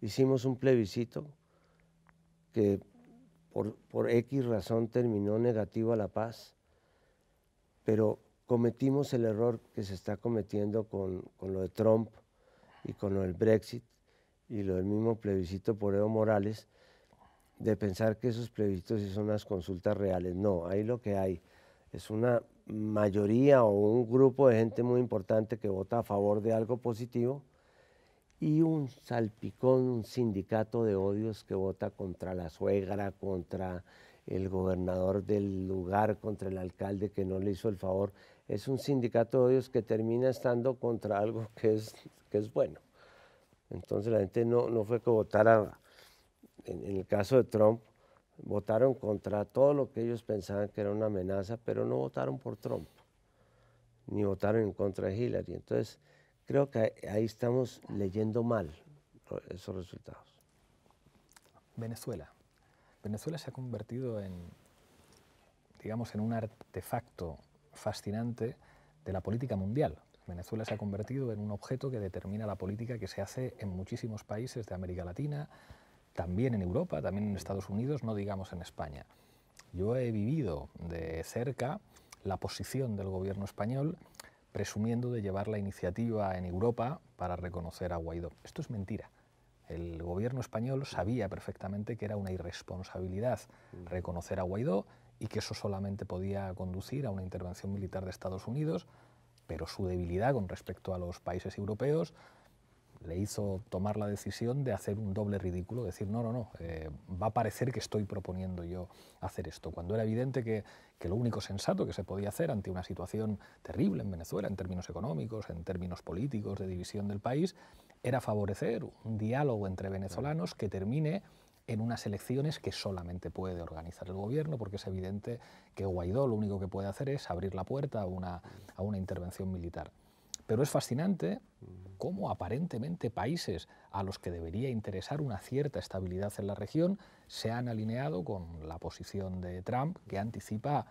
B: Hicimos un plebiscito que por, por, X razón terminó negativo a la paz, pero cometimos el error que se está cometiendo con, con, lo de Trump y con lo del Brexit y lo del mismo plebiscito por Evo Morales, de pensar que esos plebiscitos son unas consultas reales. No, ahí lo que hay es una mayoría o un grupo de gente muy importante que vota a favor de algo positivo y un salpicón, un sindicato de odios que vota contra la suegra, contra el gobernador del lugar, contra el alcalde que no le hizo el favor. Es un sindicato de odios que termina estando contra algo que es, que es bueno. Entonces la gente no, no fue que votara, en el caso de Trump, votaron contra todo lo que ellos pensaban que era una amenaza, pero no votaron por Trump, ni votaron en contra de Hillary. Entonces, creo que ahí estamos leyendo mal esos resultados.
A: Venezuela. Venezuela se ha convertido en, digamos, en un artefacto fascinante de la política mundial. Venezuela se ha convertido en un objeto que determina la política que se hace en muchísimos países de América Latina, también en Europa, también en Estados Unidos, no digamos en España. Yo he vivido de cerca la posición del gobierno español presumiendo de llevar la iniciativa en Europa para reconocer a Guaidó. Esto es mentira. El gobierno español sabía perfectamente que era una irresponsabilidad reconocer a Guaidó y que eso solamente podía conducir a una intervención militar de Estados Unidos, pero su debilidad con respecto a los países europeos le hizo tomar la decisión de hacer un doble ridículo, decir, no, no, no, eh, va a parecer que estoy proponiendo yo hacer esto, cuando era evidente que, que, lo único sensato que se podía hacer ante una situación terrible en Venezuela, en términos económicos, en términos políticos, de división del país, era favorecer un diálogo entre venezolanos que termine en unas elecciones que solamente puede organizar el gobierno, porque es evidente que Guaidó lo único que puede hacer es abrir la puerta a una, a una intervención militar. Pero es fascinante cómo aparentemente países a los que debería interesar una cierta estabilidad en la región se han alineado con la posición de Trump que anticipa,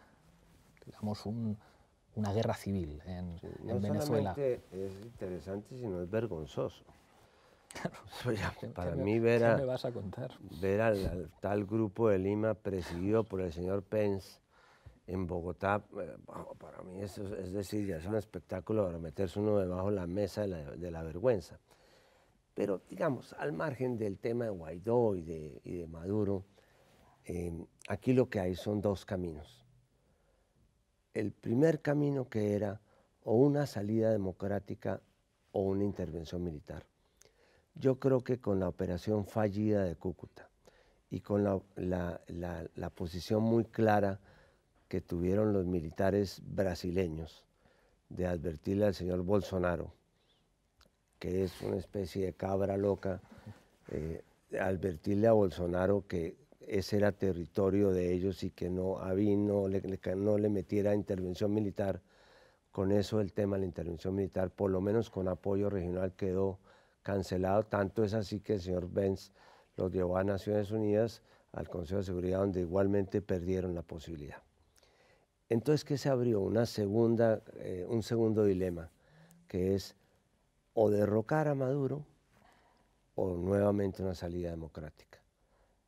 A: digamos, una guerra civil en,
B: no
A: Venezuela.
B: es interesante, sino es vergonzoso. [LAUGHS] para mí ver, a,
A: me vas a contar?
B: ver al, tal grupo de Lima presidido por el señor Pence en Bogotá, eh, para mí eso es decir, ya es un espectáculo para meterse uno debajo de la mesa de la, vergüenza. Pero digamos, al margen del tema de Guaidó y de, Maduro, em, aquí lo que hay son dos caminos. El primer camino que era o una salida democrática o una intervención militar. Yo creo que con la operación fallida de Cúcuta y con la posición muy clara que tuvieron los militares brasileños de advertirle al señor Bolsonaro, que es una especie de cabra loca, eh, advertirle a Bolsonaro que ese era territorio de ellos y que no, no, le, no le metiera intervención militar. Con eso el tema de la intervención militar, por lo menos con apoyo regional, quedó cancelado. Tanto es así que el señor Benz lo llevó a Naciones Unidas, al Consejo de Seguridad, donde igualmente perdieron la posibilidad. Entonces, ¿qué se abrió? Una segunda, eh, un segundo dilema, que es o derrocar a Maduro o nuevamente una salida democrática.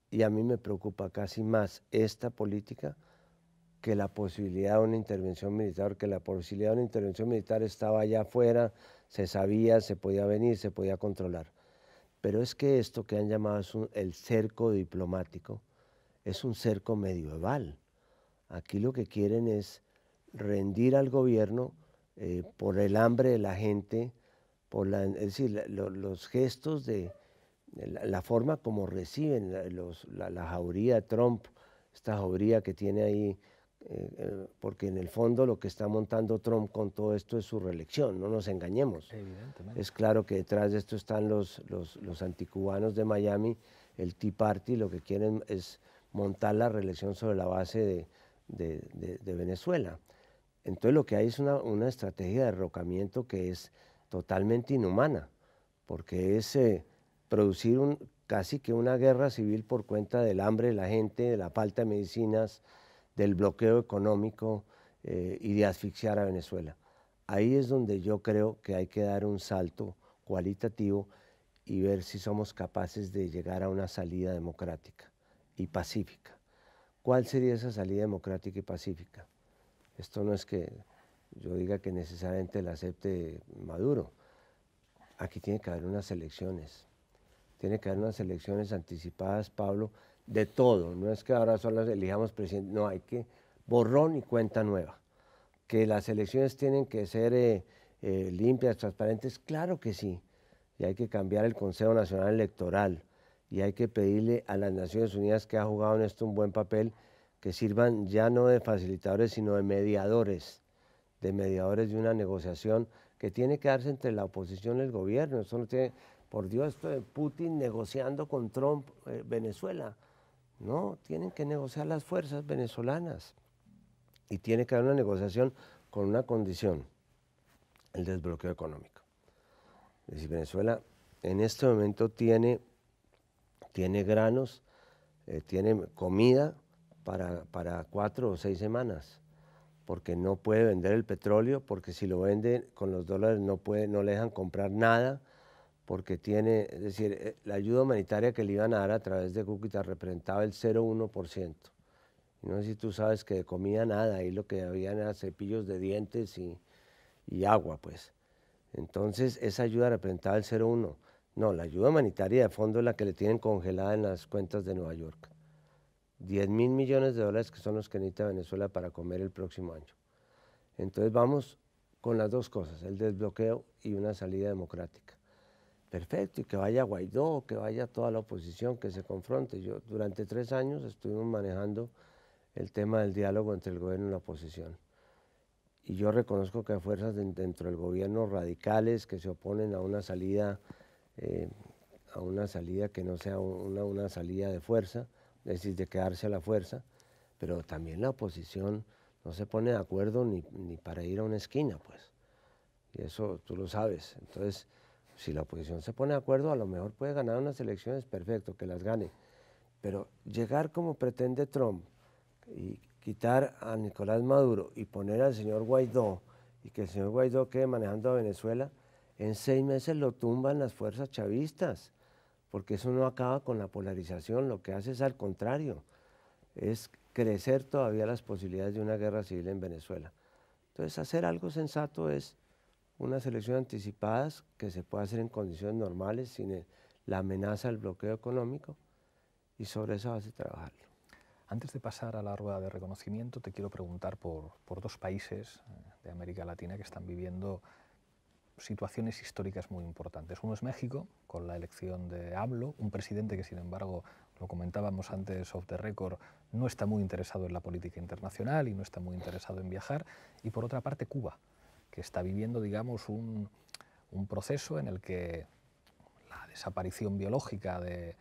B: Y a mí me preocupa casi más esta política que la posibilidad de una intervención militar, que la posibilidad de una intervención militar estaba allá afuera, se sabía, se podía venir, se podía controlar. Pero es que esto que han llamado el cerco diplomático es un cerco medieval. Aquí lo que quieren es rendir al gobierno eh, por el hambre de la gente, por la, es decir, los gestos de la, forma como reciben la, la, jauría de Trump, esta jauría que tiene ahí, eh, eh, porque en el fondo lo que está montando Trump con todo esto es su reelección, no nos engañemos. Es claro que detrás de esto están los, los, anticubanos de Miami, el Tea Party, lo que quieren es montar la reelección sobre la base de, de, Venezuela. Entonces lo que hay es una, una, estrategia de derrocamiento que es totalmente inhumana, porque es eh, producir casi que una guerra civil por cuenta del hambre de la gente, de la falta de medicinas, del bloqueo económico eh, y de asfixiar a Venezuela. Ahí es donde yo creo que hay que dar un salto cualitativo y ver si somos capaces de llegar a una salida democrática y pacífica. ¿Cuál sería esa salida democrática y pacífica? Esto no es que yo diga que necesariamente la acepte Maduro. Aquí tiene que haber unas elecciones. Tiene que haber unas elecciones anticipadas, Pablo, de todo. No es que ahora solo elijamos presidente, no, hay que borrón y cuenta nueva. Que las elecciones tienen que ser eh, eh, limpias, transparentes, claro que sí. Y hay que cambiar el Consejo Nacional Electoral. Y hay que pedirle a las Naciones Unidas que ha jugado en esto un buen papel, que sirvan ya no de facilitadores, sino de mediadores de mediadores de una negociación que tiene que darse entre la oposición y el gobierno. Eso no tiene, por Dios, esto de Putin negociando con Trump eh, Venezuela. No, tienen que negociar las fuerzas venezolanas. Y tiene que haber una negociación con una condición, el desbloqueo económico. Es decir, Venezuela en este momento tiene, tiene granos, eh, tiene comida para, para cuatro o seis semanas porque no puede vender el petróleo, porque si lo vende con los dólares no, puede, no le dejan comprar nada, porque tiene, es decir, eh, la ayuda humanitaria que le iban a dar a través de Cúcuta representaba el 0,1%. No sé si tú sabes que de comida nada, ahí lo que habían era cepillos de dientes y, y agua, pues. Entonces, esa ayuda representaba el 0,1. No, la ayuda humanitaria de fondo es la que le tienen congelada en las cuentas de Nueva York. 10 mil millones de dólares que son los que necesita Venezuela para comer el próximo año. Entonces vamos con las dos cosas, el desbloqueo y una salida democrática. Perfecto, y que vaya Guaidó, que vaya toda la oposición, que se confronte. Yo durante tres años estuvimos manejando el tema del diálogo entre el gobierno y la oposición. Y yo reconozco que hay fuerzas dentro del gobierno radicales que se oponen a una salida, eh, a una salida que no sea una, una salida de fuerza, es decir, de quedarse a la fuerza, pero también la oposición no se pone de acuerdo ni, para ir a una esquina, pues. Y eso tú lo sabes. Entonces, si la oposición se pone de acuerdo, a lo mejor puede ganar unas elecciones, perfecto, que las gane. Pero llegar como pretende Trump y quitar a Nicolás Maduro y poner al señor Guaidó y que el señor Guaidó quede manejando a Venezuela, en seis meses lo tumban las fuerzas chavistas porque eso no acaba con la polarización, lo que hace es al contrario, es crecer todavía las posibilidades de una guerra civil en Venezuela. Entonces, hacer algo sensato es unas elecciones anticipadas que se puede hacer en condiciones normales, sin la amenaza del bloqueo económico, y sobre eso hace trabajarlo.
A: Antes de pasar a la rueda de reconocimiento, te quiero preguntar por, dos países eh, de América Latina que están viviendo situaciones históricas muy importantes. Uno es México, con la elección de AMLO, un presidente que, sin embargo, lo comentábamos antes off the record, no está muy interesado en la política internacional y no está muy interesado en viajar. Y por otra parte, Cuba, que está viviendo, digamos, un, proceso en el que la desaparición biológica de,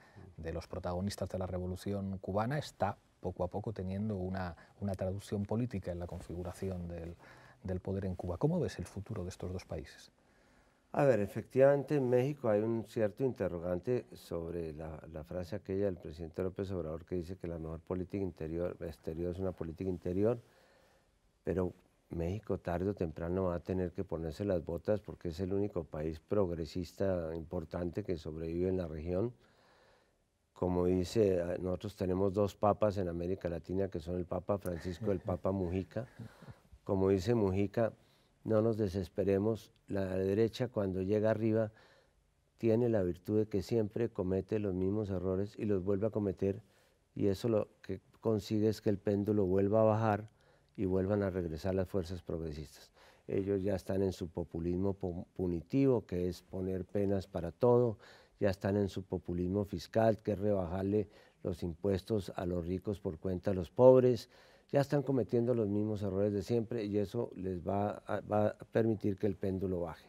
A: los protagonistas de la revolución cubana está poco a poco teniendo una, traducción política en la configuración del poder en Cuba. ¿Cómo ves el futuro de estos dos países?
B: A ver, efectivamente en México hay un cierto interrogante sobre la, la, frase aquella del presidente López Obrador que dice que la mejor política interior, exterior es una política interior, pero México tarde o temprano va a tener que ponerse las botas porque es el único país progresista importante que sobrevive en la región. Como dice, ah, nosotros tenemos dos papas en América Latina que son el Papa Francisco y el Papa Mujica. Como dice Mujica, no nos desesperemos, la derecha cuando llega arriba tiene la virtud de que siempre comete los mismos errores y los vuelve a cometer y eso lo que consigue es que el péndulo vuelva a bajar y vuelvan a regresar las fuerzas progresistas. Ellos ya están en su populismo punitivo, que es poner penas para todo, ya están en su populismo fiscal, que es rebajarle los impuestos a los ricos por cuenta de los pobres, ya están cometiendo los mismos errores de siempre y eso les va a, permitir que el péndulo baje.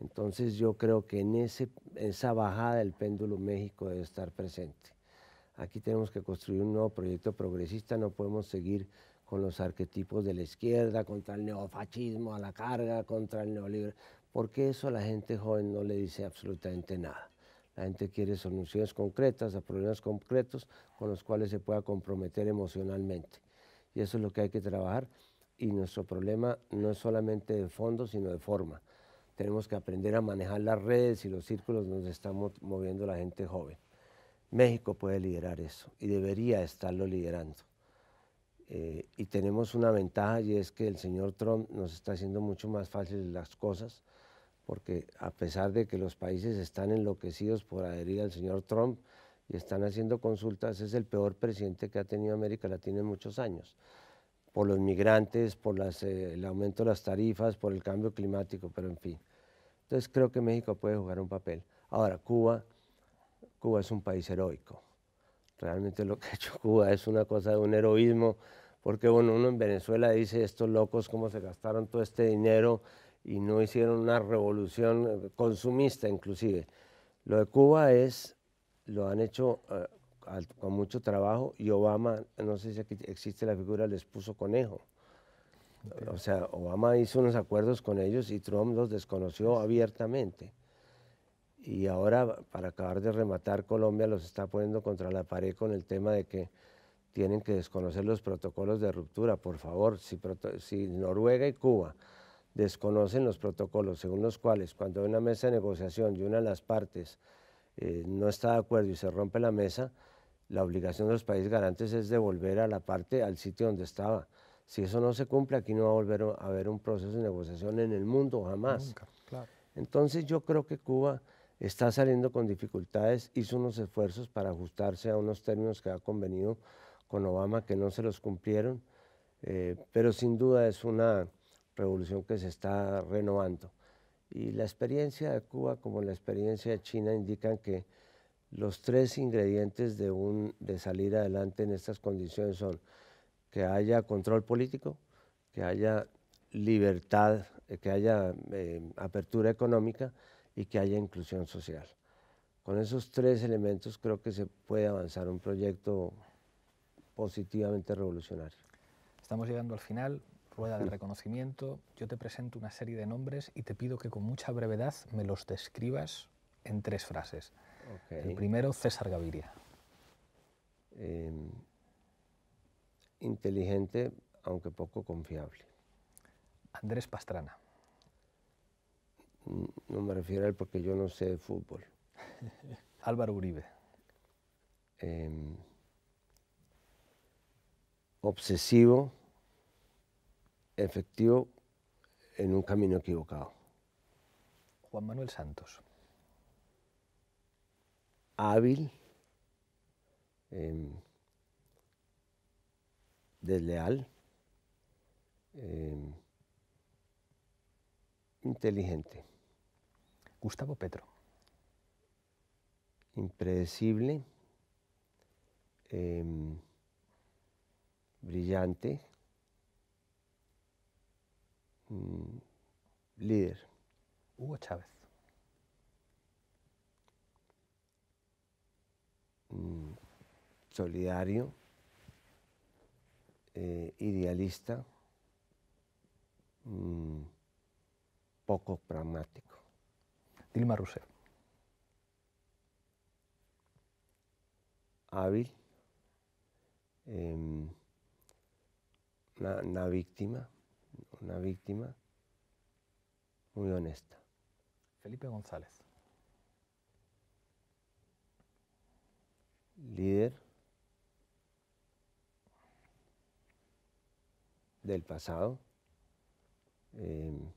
B: Entonces yo creo que en esa bajada del péndulo México debe estar presente. Aquí tenemos que construir un nuevo proyecto progresista, no podemos seguir con los arquetipos de la izquierda, contra el neofascismo a la carga, contra el neoliberalismo, porque eso a la gente joven no le dice absolutamente nada. La gente quiere soluciones concretas a problemas concretos con los cuales se pueda comprometer emocionalmente. Y eso es lo que hay que trabajar. Y nuestro problema no es solamente de fondo, sino de forma. Tenemos que aprender a manejar las redes y los círculos donde estamos moviendo la gente joven. México puede liderar eso y debería estarlo liderando. Eh, y tenemos una ventaja y es que el señor Trump nos está haciendo mucho más fáciles las cosas, porque a pesar de que los países están enloquecidos por adherir al señor Trump y están haciendo consultas, es el peor presidente que ha tenido América Latina en muchos años, por los migrantes, por eh, el aumento de las tarifas, por el cambio climático, pero en fin. Entonces creo que México puede jugar un papel. Ahora, Cuba, Cuba es un país heroico Realmente lo que ha hecho Cuba es una cosa de un heroísmo, porque bueno, uno en Venezuela dice, estos locos, cómo se gastaron todo este dinero y no hicieron una revolución eh, consumista inclusive. Lo de Cuba es, lo han hecho eh, con mucho trabajo y Obama, no sé si aquí existe la figura, les puso conejo. O sea, Obama hizo unos acuerdos con ellos y Trump los desconoció abiertamente y ahora para acabar de rematar Colombia los está poniendo contra la pared con el tema de que tienen que desconocer los protocolos de ruptura. Por favor, si, Noruega y Cuba desconocen los protocolos según los cuales cuando hay una mesa de negociación y una de las partes eh, no está de acuerdo y se rompe la mesa, la obligación de los países garantes es devolver a la parte al sitio donde estaba. Si eso no se cumple, aquí no va a volver a haber un proceso de negociación en el mundo, jamás. Entonces yo creo que Cuba está saliendo con dificultades, hizo unos esfuerzos para ajustarse a unos términos que ha convenido con Obama que no se los cumplieron, eh, pero sin duda es una revolución que se está renovando. Y la experiencia de Cuba como la experiencia de China indican que los tres ingredientes de, un, de salir adelante en estas condiciones son que haya control político, que haya libertad, eh, que haya eh, apertura económica y que haya inclusión social. Con esos tres elementos creo que se puede avanzar un proyecto positivamente revolucionario.
A: Estamos llegando al final, rueda de reconocimiento. Yo te presento una serie de nombres y te pido que con mucha brevedad me los describas en tres frases. El primero, César Gaviria.
B: Em, inteligente, aunque poco confiable.
A: Andrés Pastrana.
B: No me refiero a él porque yo no sé de fútbol. [LAUGHS]
A: Álvaro Uribe.
B: Em, obsesivo, efectivo, en un camino equivocado.
A: Juan Manuel Santos.
B: Hábil, em, desleal, em, inteligente.
A: Gustavo Petro.
B: Impredecible, em, brillante, mm, líder.
A: Hugo Chávez.
B: mm, solidario, eh, idealista, mm, poco pragmático.
A: Dilma Rousseff.
B: Hábil, em, una víctima, una víctima muy honesta.
A: Felipe González.
B: Líder del pasado, em,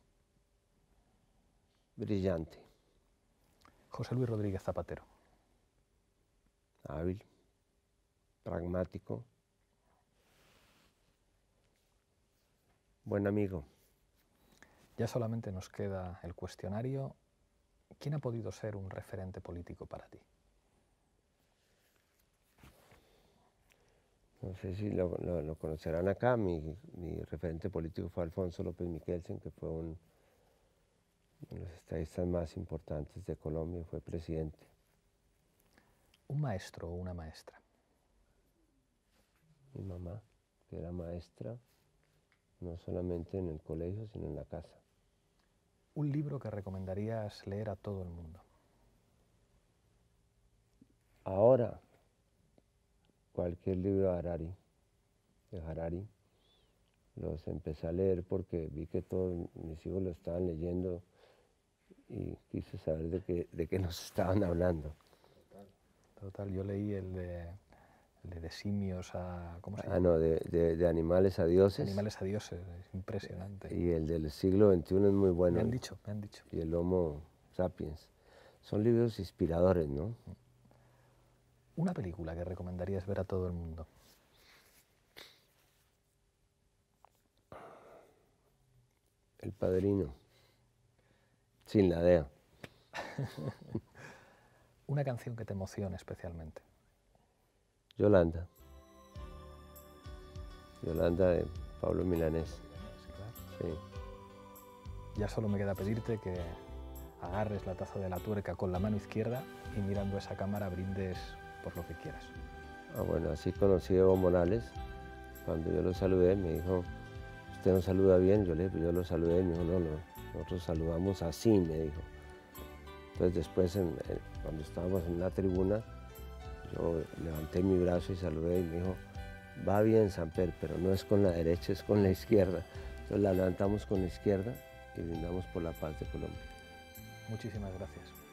B: brillante.
A: José Luis Rodríguez Zapatero.
B: Hábil, pragmático, buen amigo.
A: Ya solamente nos queda el cuestionario. ¿Quién ha podido ser un referente político para ti?
B: No sé si lo, conocerán acá, mi, referente político fue Alfonso López Miquelsen, que fue uno de los estadistas más importantes de Colombia, fue presidente.
A: ¿Un maestro o una maestra?
B: Mi mamá, que era maestra, no solamente en el colegio, sino en la casa.
A: Un libro que recomendarías leer a todo el mundo.
B: Ahora, cualquier libro de Harari, de Harari, los empecé a leer porque vi que todos mis hijos lo estaban leyendo y quise saber de qué, de qué nos [LAUGHS] estaban hablando.
A: Total, yo leí el de, de, simios a... ¿cómo se
B: Ah, no, de, de, animales a dioses.
A: Animales a dioses, es impresionante.
B: Y el del siglo XXI es muy bueno.
A: Me han dicho, me han dicho.
B: Y el Homo sapiens. Son libros inspiradores, ¿no?
A: Una película que recomendarías ver a todo el mundo.
B: El Padrino. Sin la DEA. [LAUGHS]
A: Una canción que te emocione especialmente.
B: Yolanda. Yolanda de Pablo Milanés. Sí.
A: Ya solo me queda pedirte que agarres la taza de la tuerca con la mano izquierda y mirando esa cámara brindes por lo que quieras.
B: Ah, bueno, así conocí a Evo Morales. Cuando yo lo saludé, me dijo, usted no saluda bien. Yo le yo lo saludé, me dijo, no, no, nosotros saludamos así, me dijo. Entonces después, cuando estábamos en la tribuna, yo levanté mi brazo y saludé y me dijo, va bien Samper, pero no es con la derecha, es con la izquierda. Entonces la levantamos con la izquierda y brindamos por la paz de Colombia.
A: Muchísimas gracias.